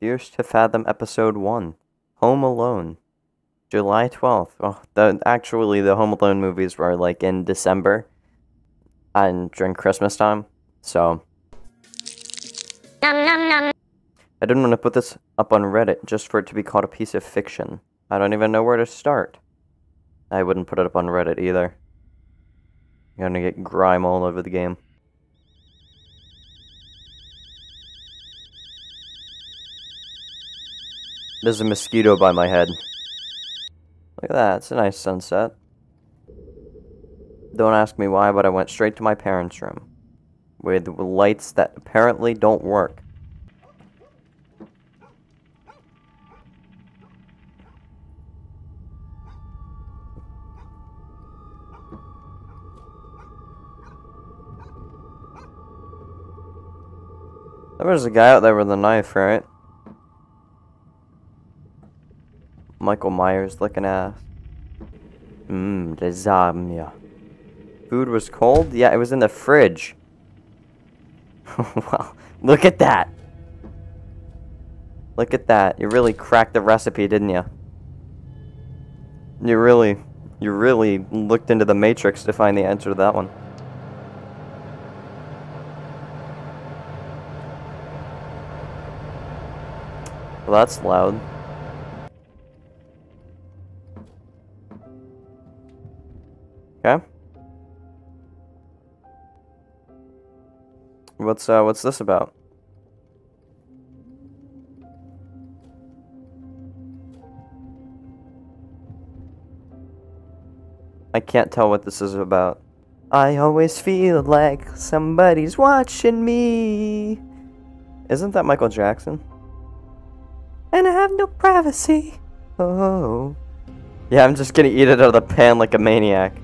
Fears to Fathom Episode 1 Home Alone. July 12th. Oh, the, actually, the Home Alone movies were like in December and during Christmas time. So. I didn't want to put this up on Reddit just for it to be called a piece of fiction. I don't even know where to start. I wouldn't put it up on Reddit either. You're gonna get grime all over the game. There's a mosquito by my head. Look at that, it's a nice sunset. Don't ask me why, but I went straight to my parents' room. With lights that apparently don't work. There was a guy out there with a knife, right? Michael Myers looking ass. Mmm, lasagna. Food was cold? Yeah, it was in the fridge. wow, look at that. Look at that. You really cracked the recipe, didn't you? You really, you really looked into the matrix to find the answer to that one. Well, that's loud. Okay. What's uh what's this about? I can't tell what this is about. I always feel like somebody's watching me. Isn't that Michael Jackson? And I have no privacy. Oh. Yeah, I'm just gonna eat it out of the pan like a maniac.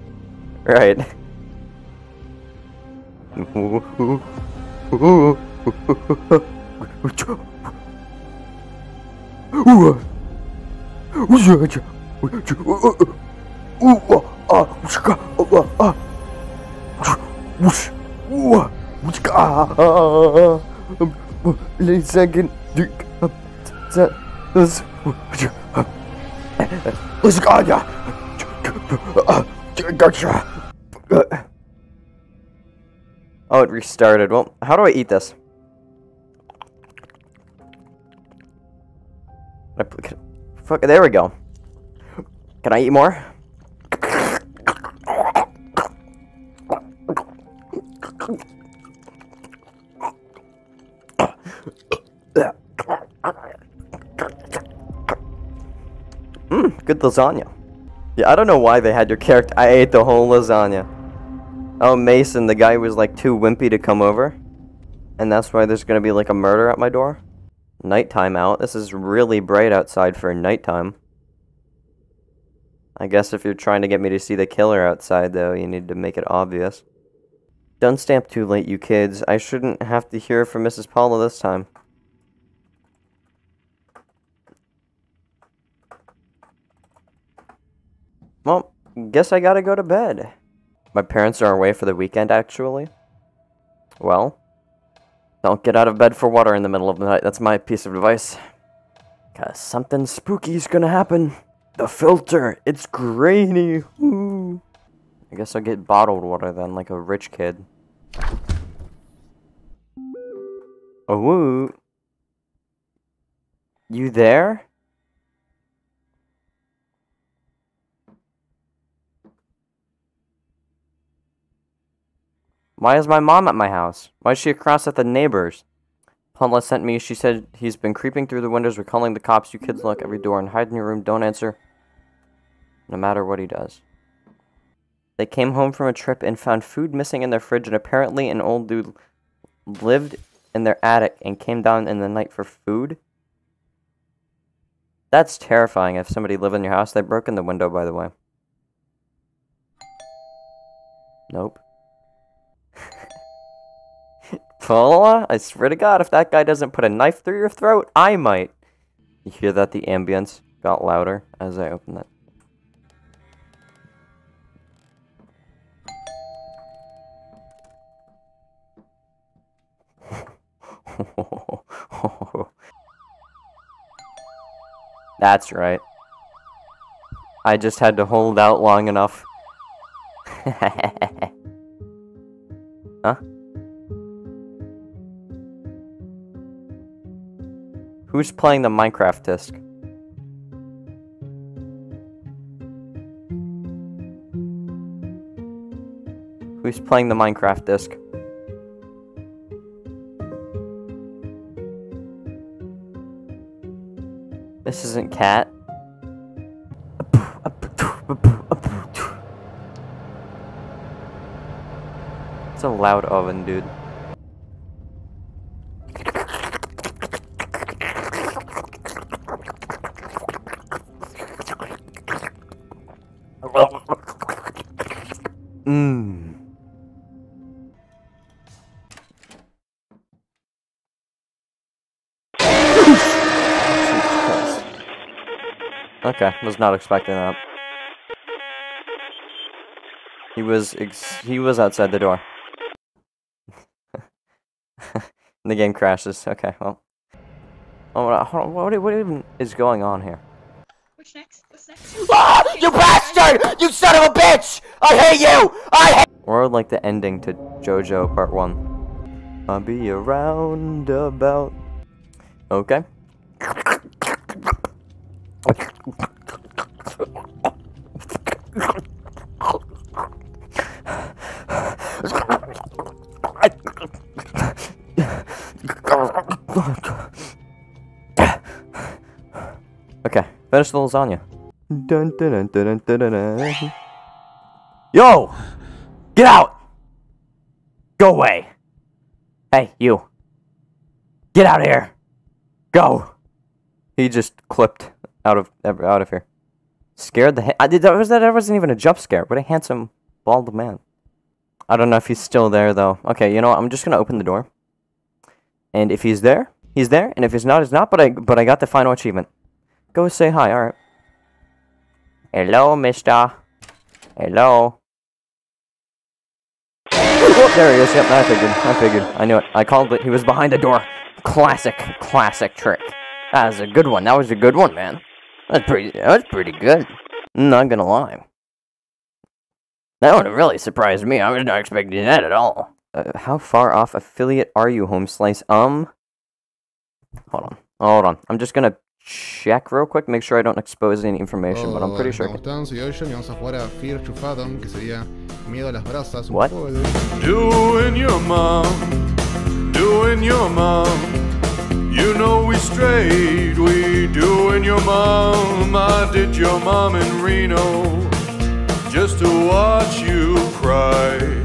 Right. Lasagna. Gotcha. Oh, it restarted. Well, how do I eat this? Fuck, there we go. Can I eat more? Mmm, good lasagna. Yeah, I don't know why they had your character. I ate the whole lasagna. Oh, Mason, the guy was like too wimpy to come over. And that's why there's gonna be like a murder at my door. Nighttime out. This is really bright outside for nighttime. I guess if you're trying to get me to see the killer outside, though, you need to make it obvious. Done stamp too late, you kids. I shouldn't have to hear from Mrs. Paula this time. Well, guess I gotta go to bed. My parents are away for the weekend, actually. Well, don't get out of bed for water in the middle of the night. That's my piece of advice. Cause something spooky's gonna happen. The filter, it's grainy. Ooh. I guess I'll get bottled water then, like a rich kid. Oh, woo. You there? Why is my mom at my house? Why is she across at the neighbor's? Paula sent me. She said he's been creeping through the windows, recalling the cops. You kids lock every door and hide in your room. Don't answer. No matter what he does. They came home from a trip and found food missing in their fridge, and apparently an old dude lived in their attic and came down in the night for food. That's terrifying if somebody lived in your house. They broke in the window, by the way. Nope. Paula, I swear to God, if that guy doesn't put a knife through your throat, I might. You hear that? The ambience got louder as I opened that. That's right. I just had to hold out long enough. huh? Who's playing the Minecraft disc? Who's playing the Minecraft disc? This isn't cat. It's a loud oven, dude. Mmm. Okay, was not expecting that. He was he was outside the door. the game crashes. Okay, well. Oh, hold on. What, what even is going on here? What's next? What's next? Ah, you bastard! You son of a bitch! I hate you! I hate- Or like the ending to JoJo Part 1. I'll be around about... Okay. Okay, finish the lasagna. Dun, dun, dun, dun, dun. Yo! Get out! Go away! Hey, you. Get out of here! Go! He just clipped out of out of here. Scared the I did that was that that wasn't even a jump scare. What a handsome bald man. I don't know if he's still there though. Okay, you know what? I'm just gonna open the door. And if he's there, he's there. And if he's not, he's not. But I but I got the final achievement. Go say hi. All right. Hello, Mister. Hello. Oh, there he is. Yep, I figured. I figured. I knew it. I called it. He was behind the door. Classic, classic trick. That was a good one. That was a good one, man. That's pretty. That's pretty good. Not gonna lie. That would have really surprised me. I was not expecting that at all. Uh, how far off affiliate are you, Home Slice? Um. Hold on. Hold on. I'm just gonna check real quick, make sure I don't expose any information, but I'm oh, pretty sure. ¿Cómo están? Soy Ocean y vamos a jugar a Fear to Fathom, que sería Miedo a las Brasas. un What? juego de- Doing your mom, doing your mom. You know we strayed, we doing your mom. I did your mom in Reno just to watch you cry.